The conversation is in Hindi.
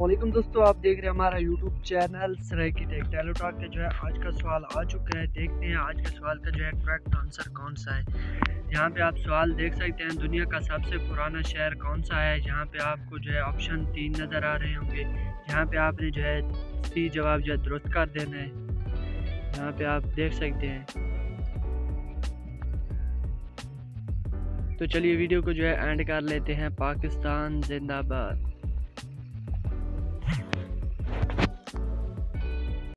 वालेकुम दोस्तों, आप देख रहे हैं हमारा यूट्यूब चैनल सराकी टेक टेलोटॉक का जो है, आज का सवाल आ चुका है, देखते हैं आज के सवाल का जो है करेक्ट आंसर कौन सा है। यहाँ पे आप सवाल देख सकते हैं, दुनिया का सबसे पुराना शहर कौन सा है? यहाँ पे आपको जो है ऑप्शन तीन नज़र आ रहे होंगे। यहाँ पे आपने जो है सी जवाब जो है, दुरुस्त कर देना है। यहाँ पे आप देख सकते हैं। तो चलिए वीडियो को जो है एंड कर लेते हैं। पाकिस्तान जिंदाबाद।